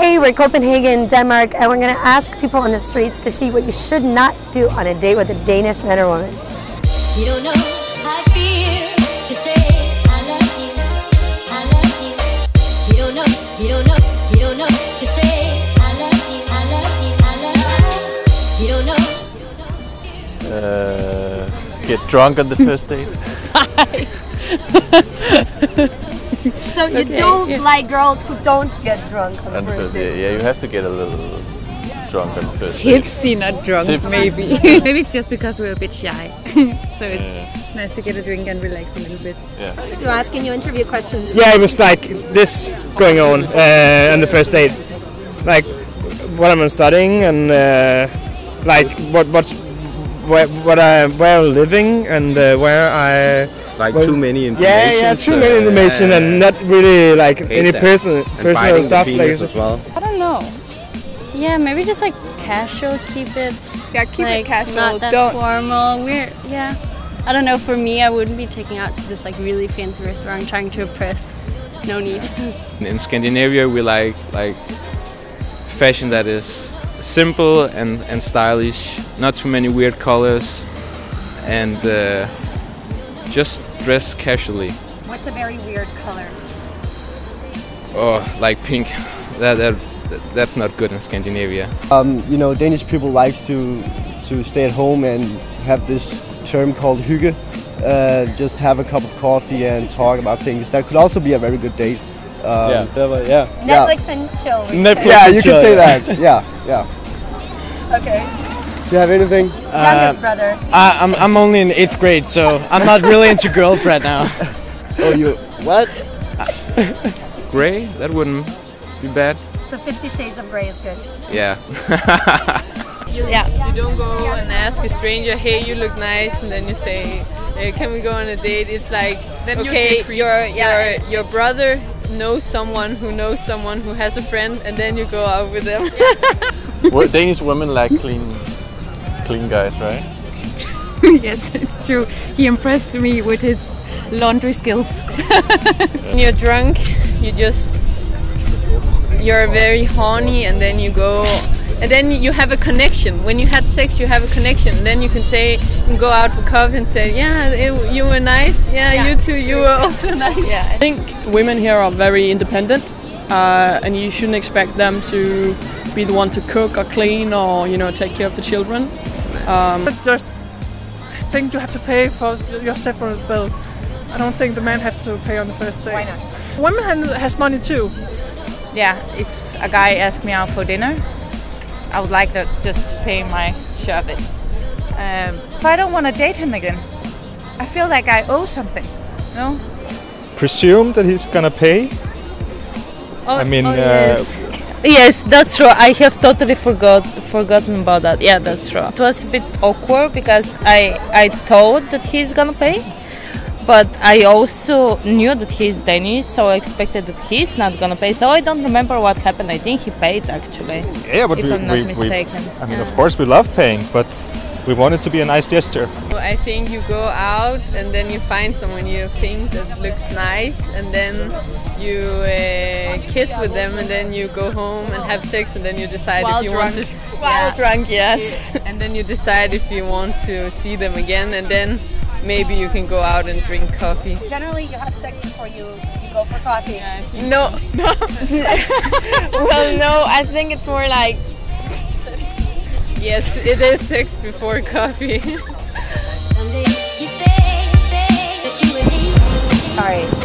Hey, we're in Copenhagen, Denmark, and we're going to ask people on the streets to see what you should not do on a date with a Danish man or woman. You don't know how I feel to say I love you, I love you. You don't know, you don't know, you don't know to say I love you, I love you, I love you. You don't know. Uh, get drunk on the first date. so you okay, don't yeah. like girls who don't get drunk on the first date? Yeah, you have to get a little drunk on the first Tipsy, date. not drunk, Tipsy. maybe. maybe it's just because we're a bit shy. so it's yeah. nice to get a drink and relax a little bit. Yeah. So asking you interview questions. Yeah, it was like this going on uh, on the first date. Like what I'm I studying and uh, like what what's where, what I where I'm living and uh, where I like well, too many information. Yeah, yeah, too many information and not really like any personal personal stuff like as well. I don't know. Yeah, maybe just like casual. Keep it. Yeah, keep like, it casual. Not that don't. formal. We're yeah. I don't know. For me, I wouldn't be taking out to this like really fancy restaurant trying to impress. No need. In Scandinavia, we like like fashion that is simple and, and stylish, not too many weird colors, and uh, just dress casually. What's a very weird color? Oh, like pink. That, that that's not good in Scandinavia. Um, you know, Danish people like to to stay at home and have this term called hygge. Uh, just have a cup of coffee and talk about things. That could also be a very good date. Um, yeah, yeah. Netflix yeah. and chill. Netflix yeah, you chill, can say yeah. that. Yeah, yeah. Okay. Do you have anything? Youngest uh, brother. I, I'm, I'm only in eighth grade, so I'm not really into girls right now. oh, you what? Gray? That wouldn't be bad. So Fifty Shades of Grey is good. Yeah. yeah. You don't go and ask a stranger, "Hey, you look nice," and then you say, hey, "Can we go on a date?" It's like, then okay, your yeah. your your brother knows someone who knows someone who has a friend, and then you go out with them. Danish women like clean clean guys, right? yes, it's true. He impressed me with his laundry skills. when you're drunk, you just you're very horny, and then you go, and then you have a connection. When you had sex, you have a connection. And then you can say, you can go out for coffee and say, yeah, it, you were nice. Yeah, yeah, you too, you were also nice. Yeah. I think women here are very independent, uh, and you shouldn't expect them to be the one to cook or clean or you know take care of the children. Um, just I think you have to pay for your separate bill. I don't think the man has to pay on the first day. Why not? Women has money too. Yeah, if a guy asks me out for dinner, I would like to just pay my share of it. Um, but I don't want to date him again. I feel like I owe something. No. Presume that he's gonna pay. Oh, I mean, oh, uh, yes. That's true. I have totally forgot forgotten about that. Yeah, that's true. It was a bit awkward because I I thought that he's gonna pay, but I also knew that he's Danish, so I expected that he's not gonna pay. So I don't remember what happened. I think he paid actually. Yeah, but we, I'm not we, mistaken. we, I mean, yeah. of course, we love paying, but we want it to be a nice gesture. I think you go out and then you find someone you think that looks nice, and then you uh, kiss with them, and then you go home and have sex, and then you decide While if you drunk. want to. While yeah. drunk, yes. and then you decide if you want to see them again, and then maybe you can go out and drink coffee. Generally, you have sex before you, you go for coffee. Yeah, no, no. well, no. I think it's more like Yes, it is sex before coffee. Sorry. Sorry.